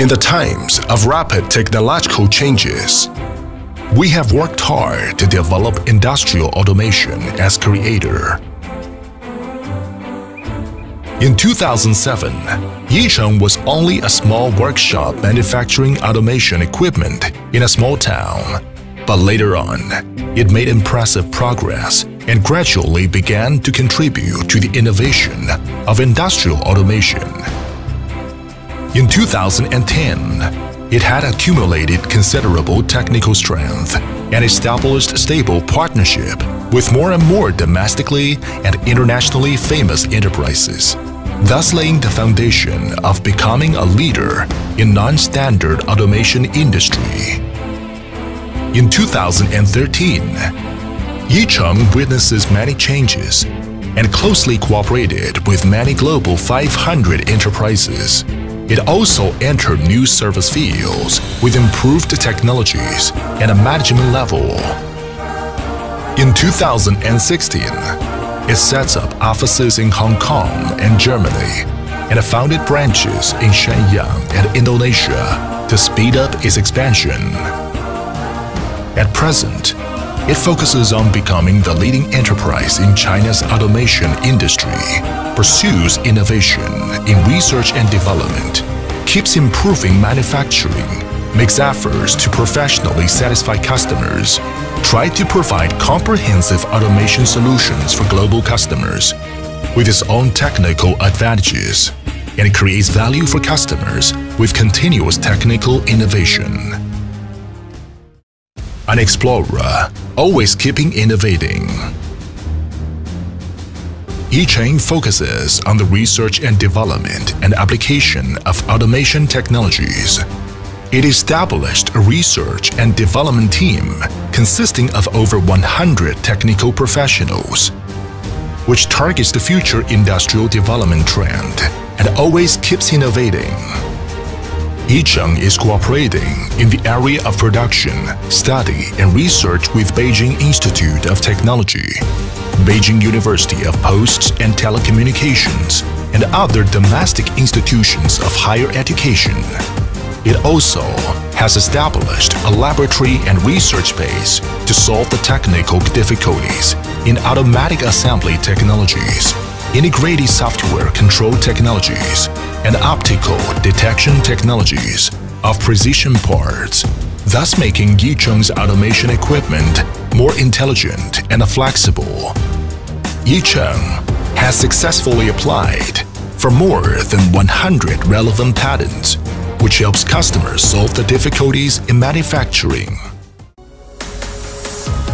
In the times of rapid technological changes, we have worked hard to develop industrial automation as creator. In 2007, Yicheng was only a small workshop manufacturing automation equipment in a small town. But later on, it made impressive progress and gradually began to contribute to the innovation of industrial automation. In 2010, it had accumulated considerable technical strength and established stable partnership with more and more domestically and internationally famous enterprises, thus laying the foundation of becoming a leader in non-standard automation industry. In 2013, Yicheng witnesses many changes and closely cooperated with many Global 500 enterprises it also entered new service fields with improved technologies and a management level. In 2016, it sets up offices in Hong Kong and Germany and founded branches in Shenyang and Indonesia to speed up its expansion. At present, it focuses on becoming the leading enterprise in China's automation industry, pursues innovation in research and development, keeps improving manufacturing, makes efforts to professionally satisfy customers, try to provide comprehensive automation solutions for global customers with its own technical advantages, and creates value for customers with continuous technical innovation an explorer, always keeping innovating. Yicheng focuses on the research and development and application of automation technologies. It established a research and development team consisting of over 100 technical professionals, which targets the future industrial development trend and always keeps innovating. Yicheng is cooperating in the area of production, study, and research with Beijing Institute of Technology, Beijing University of Posts and Telecommunications, and other domestic institutions of higher education. It also has established a laboratory and research base to solve the technical difficulties in automatic assembly technologies, integrated software control technologies, and optical detection technologies of precision parts, thus making Yicheng's automation equipment more intelligent and flexible. Yicheng has successfully applied for more than 100 relevant patents, which helps customers solve the difficulties in manufacturing.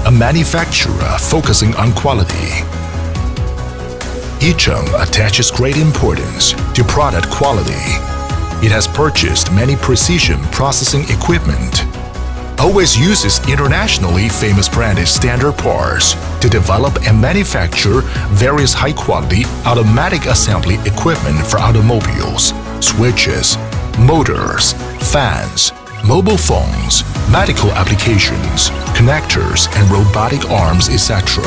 A manufacturer focusing on quality Yicheng attaches great importance to product quality. It has purchased many precision processing equipment, always uses internationally famous branded standard parts to develop and manufacture various high-quality automatic assembly equipment for automobiles, switches, motors, fans, mobile phones, medical applications, connectors and robotic arms, etc.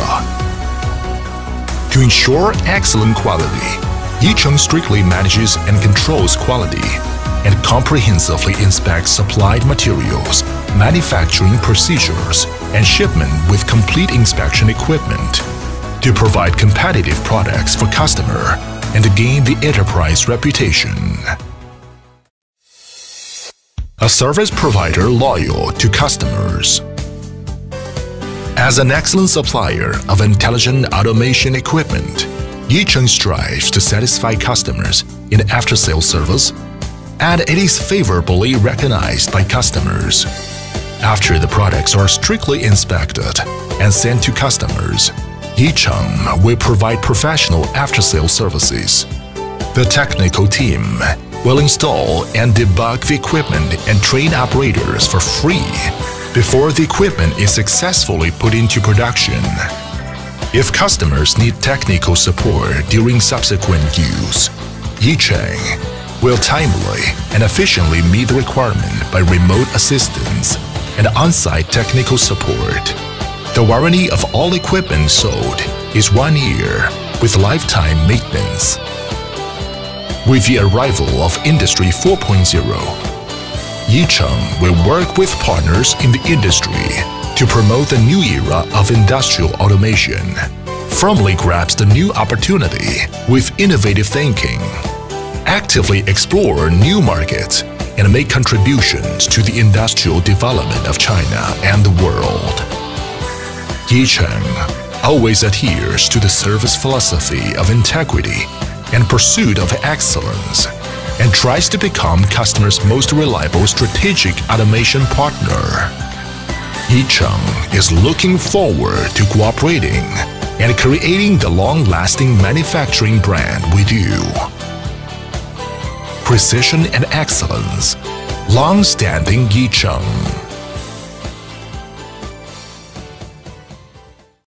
To ensure excellent quality, Yicheng strictly manages and controls quality and comprehensively inspects supplied materials, manufacturing procedures, and shipment with complete inspection equipment to provide competitive products for customer and to gain the enterprise reputation. A service provider loyal to customers. As an excellent supplier of intelligent automation equipment, Yicheng strives to satisfy customers in after-sales service, and it is favorably recognized by customers. After the products are strictly inspected and sent to customers, Yicheng will provide professional after-sales services. The technical team will install and debug the equipment and train operators for free before the equipment is successfully put into production. If customers need technical support during subsequent use, Yicheng will timely and efficiently meet the requirement by remote assistance and on-site technical support. The warranty of all equipment sold is one year with lifetime maintenance. With the arrival of Industry 4.0, Yicheng will work with partners in the industry to promote the new era of industrial automation, firmly grasp the new opportunity with innovative thinking, actively explore new markets, and make contributions to the industrial development of China and the world. Yicheng always adheres to the service philosophy of integrity and pursuit of excellence and tries to become customers' most reliable strategic automation partner. Yicheng is looking forward to cooperating and creating the long-lasting manufacturing brand with you. Precision and excellence, long-standing Yicheng.